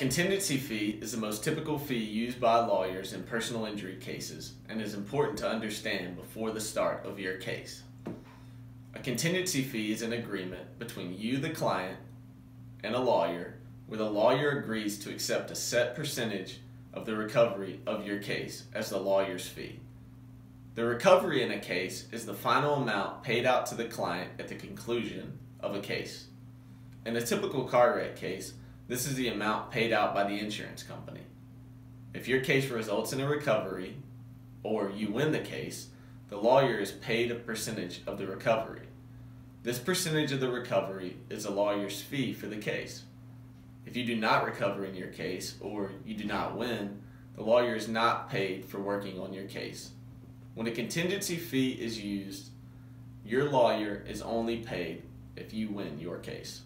contingency fee is the most typical fee used by lawyers in personal injury cases and is important to understand before the start of your case. A contingency fee is an agreement between you, the client, and a lawyer where the lawyer agrees to accept a set percentage of the recovery of your case as the lawyer's fee. The recovery in a case is the final amount paid out to the client at the conclusion of a case. In a typical car wreck case, this is the amount paid out by the insurance company. If your case results in a recovery, or you win the case, the lawyer is paid a percentage of the recovery. This percentage of the recovery is a lawyer's fee for the case. If you do not recover in your case, or you do not win, the lawyer is not paid for working on your case. When a contingency fee is used, your lawyer is only paid if you win your case.